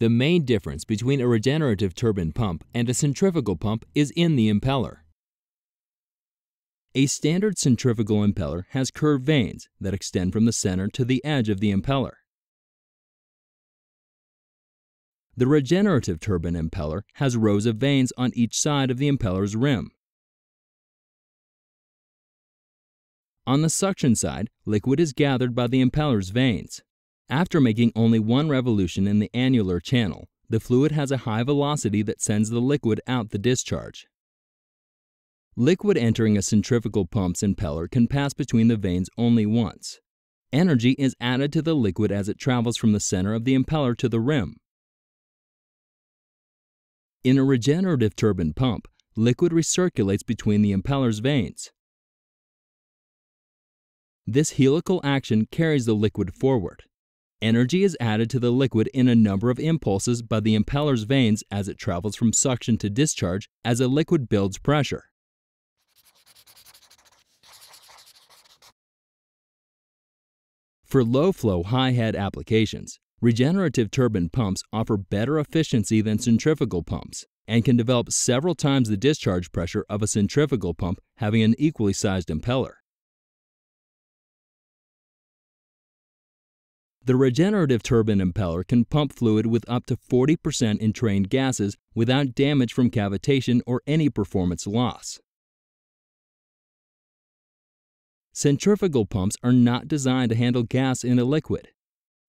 The main difference between a regenerative turbine pump and a centrifugal pump is in the impeller. A standard centrifugal impeller has curved vanes that extend from the center to the edge of the impeller. The regenerative turbine impeller has rows of vanes on each side of the impeller's rim. On the suction side, liquid is gathered by the impeller's vanes. After making only one revolution in the annular channel, the fluid has a high velocity that sends the liquid out the discharge. Liquid entering a centrifugal pump's impeller can pass between the vanes only once. Energy is added to the liquid as it travels from the center of the impeller to the rim. In a regenerative turbine pump, liquid recirculates between the impeller's vanes. This helical action carries the liquid forward. Energy is added to the liquid in a number of impulses by the impeller's vanes as it travels from suction to discharge as a liquid builds pressure. For low-flow, high-head applications, regenerative turbine pumps offer better efficiency than centrifugal pumps and can develop several times the discharge pressure of a centrifugal pump having an equally sized impeller. The regenerative turbine impeller can pump fluid with up to 40% entrained gases without damage from cavitation or any performance loss. Centrifugal pumps are not designed to handle gas in a liquid.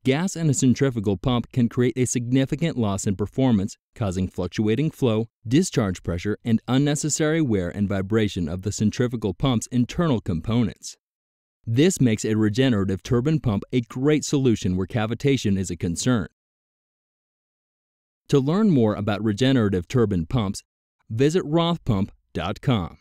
Gas in a centrifugal pump can create a significant loss in performance, causing fluctuating flow, discharge pressure, and unnecessary wear and vibration of the centrifugal pump's internal components. This makes a regenerative turbine pump a great solution where cavitation is a concern. To learn more about regenerative turbine pumps, visit rothpump.com.